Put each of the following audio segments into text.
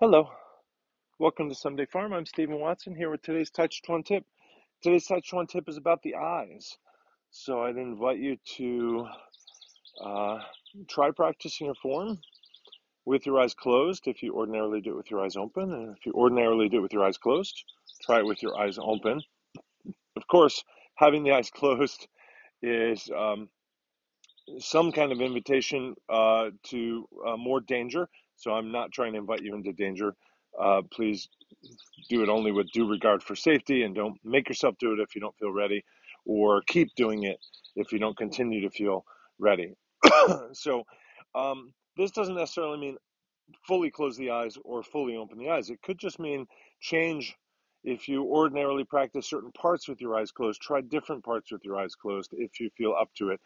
Hello, welcome to Someday Farm. I'm Stephen Watson here with today's Tàijíquán tip. Today's Tàijíquán tip is about the eyes. So I'd invite you to uh, try practicing your form with your eyes closed if you ordinarily do it with your eyes open. And if you ordinarily do it with your eyes closed, try it with your eyes open. Of course, having the eyes closed is um, some kind of invitation uh, to uh, more danger. So I'm not trying to invite you into danger. Uh, please do it only with due regard for safety and don't make yourself do it if you don't feel ready or keep doing it if you don't continue to feel ready. so um, this doesn't necessarily mean fully close the eyes or fully open the eyes. It could just mean change. If you ordinarily practice certain parts with your eyes closed, try different parts with your eyes closed if you feel up to it.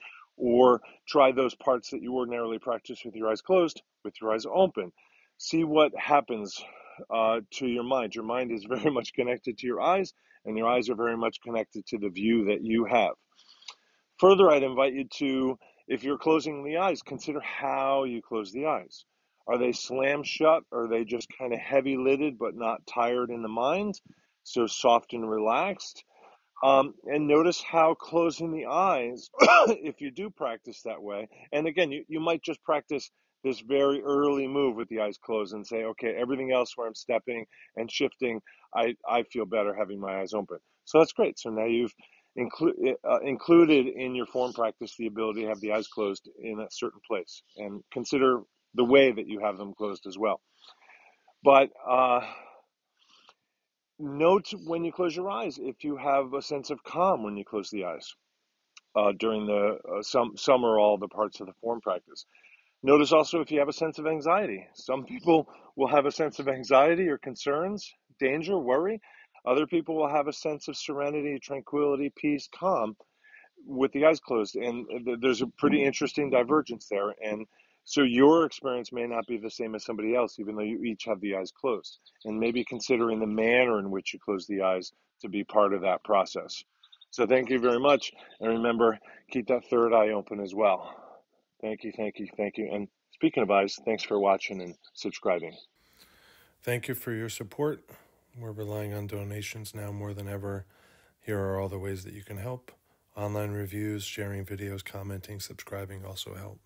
Or try those parts that you ordinarily practice with your eyes closed with your eyes open. See what happens uh, to your mind. Your mind is very much connected to your eyes, and your eyes are very much connected to the view that you have. Further, I'd invite you to, if you're closing the eyes, consider how you close the eyes. Are they slam shut? Are they just kind of heavy lidded but not tired in the mind? So soft and relaxed. Um, and notice how closing the eyes, if you do practice that way, and again, you, you might just practice this very early move with the eyes closed and say, okay, everything else where I'm stepping and shifting, I, I feel better having my eyes open. So that's great. So now you've inclu- uh, included in your form practice the ability to have the eyes closed in a certain place and consider the way that you have them closed as well. But uh, note when you close your eyes if you have a sense of calm when you close the eyes uh, during the uh, some some or all the parts of the form practice. Notice also if you have a sense of anxiety. Some people will have a sense of anxiety or concerns, danger, worry. Other people will have a sense of serenity, tranquility, peace, calm with the eyes closed. And there's a pretty interesting divergence there. And so your experience may not be the same as somebody else, even though you each have the eyes closed. And maybe considering the manner in which you close the eyes to be part of that process. So thank you very much. And remember, keep that third eye open as well. Thank you, thank you, thank you. And speaking of eyes, thanks for watching and subscribing. Thank you for your support. We're relying on donations now more than ever. Here are all the ways that you can help. Online reviews, sharing videos, commenting, subscribing also help.